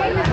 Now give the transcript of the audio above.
right?